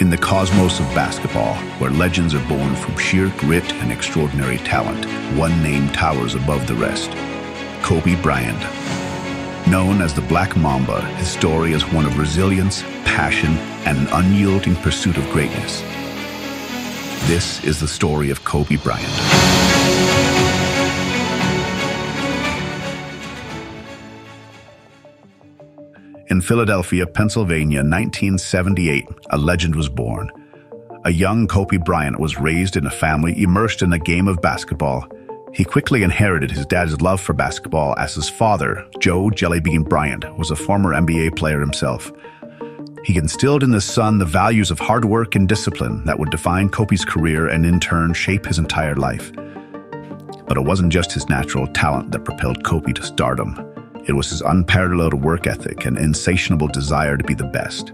In the cosmos of basketball, where legends are born from sheer grit and extraordinary talent, one name towers above the rest Kobe Bryant. Known as the Black Mamba, his story is one of resilience, passion, and an unyielding pursuit of greatness. This is the story of Kobe Bryant. In Philadelphia, Pennsylvania, 1978, a legend was born. A young Kobe Bryant was raised in a family immersed in the game of basketball. He quickly inherited his dad's love for basketball as his father, Joe Jellybean Bryant, was a former NBA player himself. He instilled in his son the values of hard work and discipline that would define Kobe's career and in turn shape his entire life. But it wasn't just his natural talent that propelled Kobe to stardom. It was his unparalleled work ethic and insatiable desire to be the best.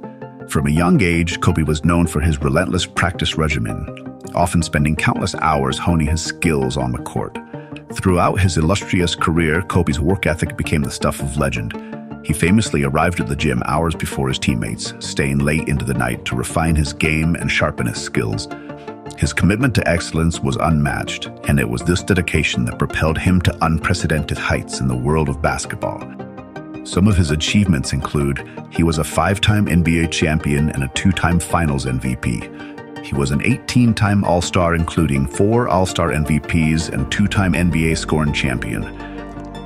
From a young age, Kobe was known for his relentless practice regimen, often spending countless hours honing his skills on the court. Throughout his illustrious career, Kobe's work ethic became the stuff of legend. He famously arrived at the gym hours before his teammates, staying late into the night to refine his game and sharpen his skills. His commitment to excellence was unmatched, and it was this dedication that propelled him to unprecedented heights in the world of basketball. Some of his achievements include he was a five time NBA champion and a two time finals MVP. He was an 18 time All Star, including four All Star MVPs and two time NBA scoring champion.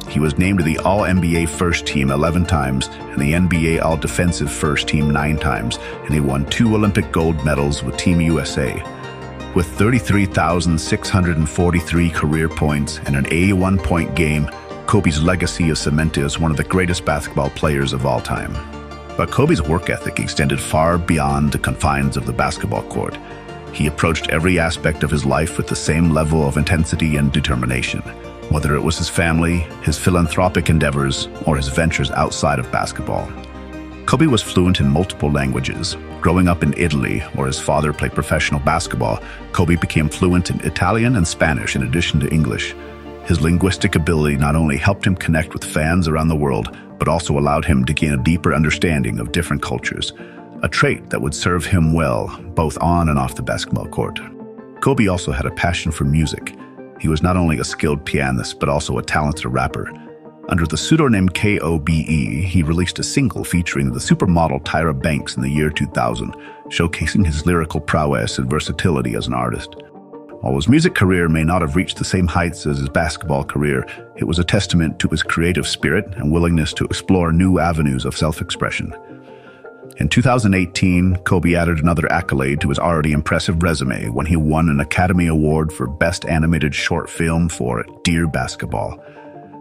He was named to the All NBA First Team 11 times and the NBA All Defensive First Team 9 times, and he won two Olympic gold medals with Team USA. With 33,643 career points and an 81 point game, Kobe's legacy is cemented as one of the greatest basketball players of all time. But Kobe's work ethic extended far beyond the confines of the basketball court. He approached every aspect of his life with the same level of intensity and determination, whether it was his family, his philanthropic endeavors, or his ventures outside of basketball. Kobe was fluent in multiple languages. Growing up in Italy, where his father played professional basketball, Kobe became fluent in Italian and Spanish in addition to English. His linguistic ability not only helped him connect with fans around the world, but also allowed him to gain a deeper understanding of different cultures, a trait that would serve him well both on and off the basketball court. Kobe also had a passion for music. He was not only a skilled pianist, but also a talented rapper. Under the pseudonym KOBE, he released a single featuring the supermodel Tyra Banks in the year 2000, showcasing his lyrical prowess and versatility as an artist. While his music career may not have reached the same heights as his basketball career, it was a testament to his creative spirit and willingness to explore new avenues of self-expression. In 2018, Kobe added another accolade to his already impressive resume when he won an Academy Award for Best Animated Short Film for Dear Basketball.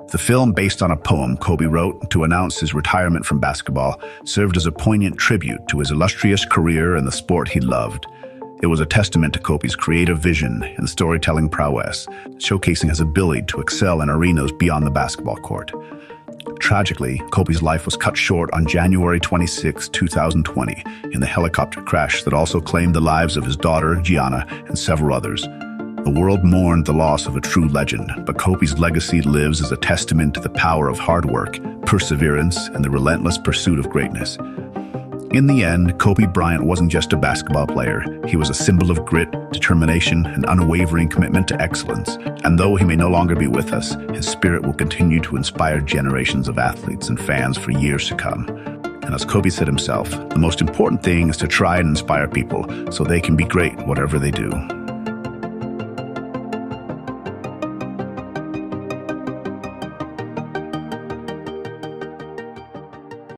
The film, based on a poem Kobe wrote to announce his retirement from basketball, served as a poignant tribute to his illustrious career and the sport he loved. It was a testament to Kobe's creative vision and storytelling prowess, showcasing his ability to excel in arenas beyond the basketball court. Tragically, Kobe's life was cut short on January 26, 2020, in the helicopter crash that also claimed the lives of his daughter, Gianna, and several others. The world mourned the loss of a true legend, but Kobe's legacy lives as a testament to the power of hard work, perseverance, and the relentless pursuit of greatness. In the end, Kobe Bryant wasn't just a basketball player. He was a symbol of grit, determination, and unwavering commitment to excellence. And though he may no longer be with us, his spirit will continue to inspire generations of athletes and fans for years to come. And as Kobe said himself, the most important thing is to try and inspire people so they can be great whatever they do.